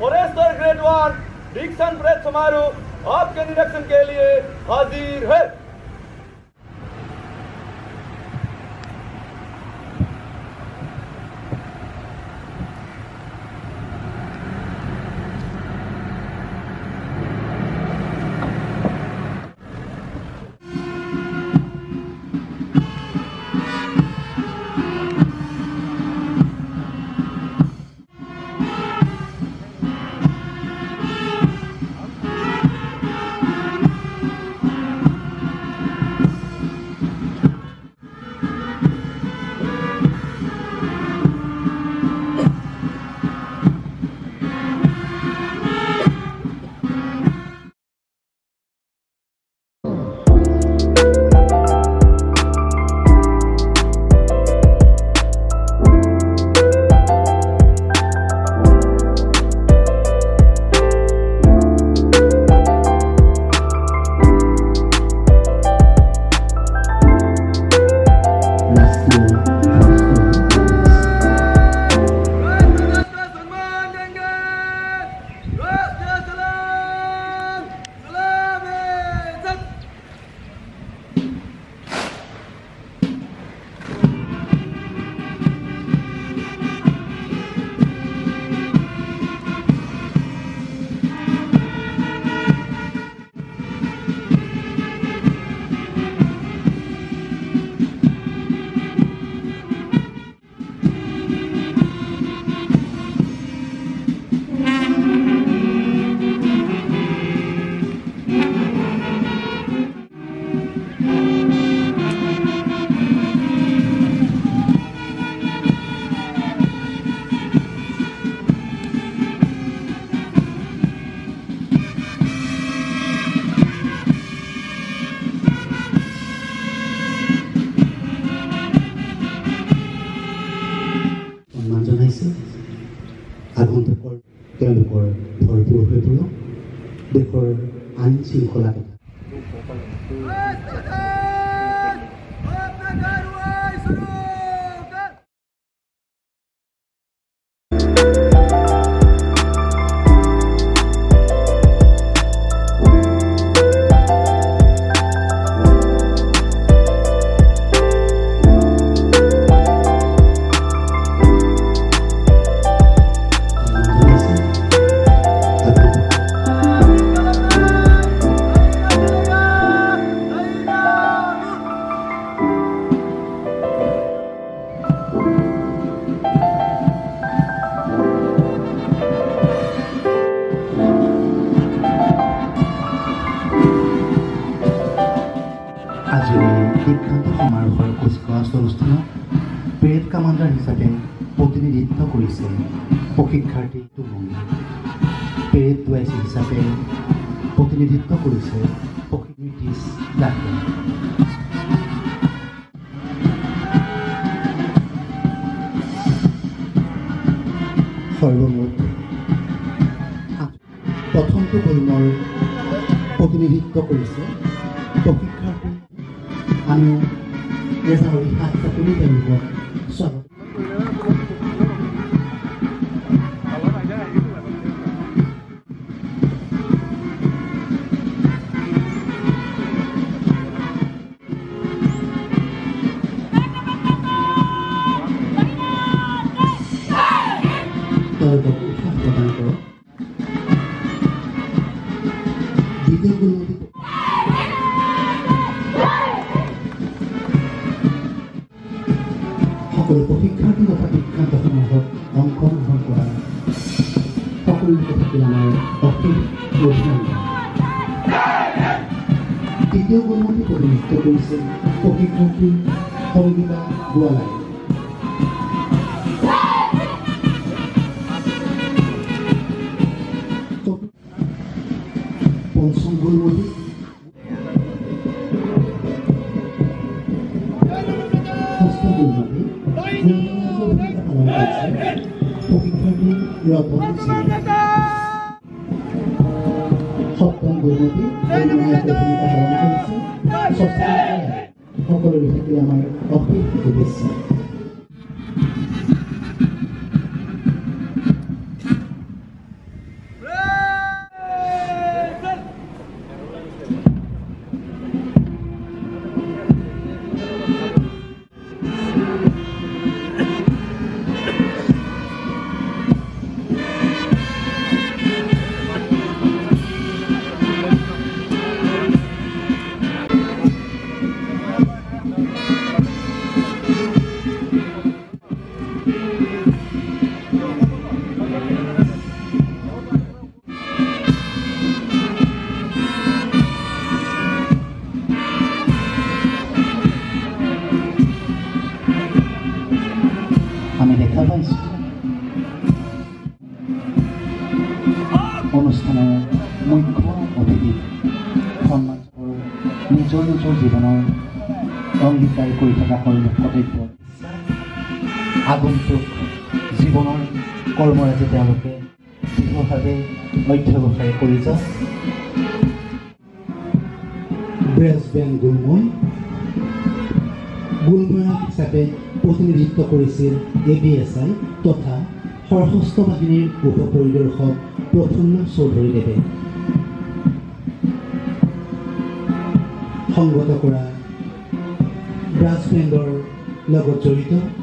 Forester grade one Dixon press समारोह आपके निरीक्षण के लिए हाजिर है। আগন্তুকৰ তেওঁলোকৰ ভৰপূৰ হৈ পৰক। দেশৰ আইন শৃংখলা দীক্ষান্ত সমাৰোহৰ কুচকাৱাজ অনুষ্ঠানত পেৰেড কামাণ্ডাৰ হিচাপে প্ৰতিনিধিত্ব কৰিছে প্ৰশিক্ষাৰ্থী তুমুল পেৰেড টুৱাইচি হিচাপে প্ৰতিনিধিত্ব কৰিছে দাসে সৰ্বমুঠ প্ৰথমটো গল্মৰ প্ৰতিনিধিত্ব কৰিছে kami biasa melihat kepemimpinan di bawah suara. Di tempat itu. সমাজত অংশগ্ৰহণ কৰা সকলো লোকে থাকিল আমাৰ অশেষ অভিনন্দন তৃতীয় গুণমতী প্ৰতিনিধিত্ব কৰিছে প্ৰশিক্ষাৰ্থী সংগীতা গোৱালাই ষষ্ঠ গুণমতী নিৰ্ণায়কৰ ভূমিকা পালন অতিথি সন্মান নিজৰ নিজৰ জীৱনৰ অংগীকাৰ কৰি থকা কৰ্ম কৰ্তব্য। আগন্তুক জীৱনৰ কৰ্মৰাজি তেওঁলোকে দৃঢ়ভাৱে অধ্যৱসায় কৰি যাওক। ব্ৰেছবেন গুলমৈ গুলময়ক হিচাপে প্ৰতিনিধিত্ব কৰিছিল এ বি এছ আই তথা সশস্ত্ৰ বাহিনীৰ উপ পৰিদৰ্শক প্ৰফুল্ল চৌধুৰীদেৱে। সংগত কৰা ব্ৰাছ বেণ্ডৰ লগত জড়িত।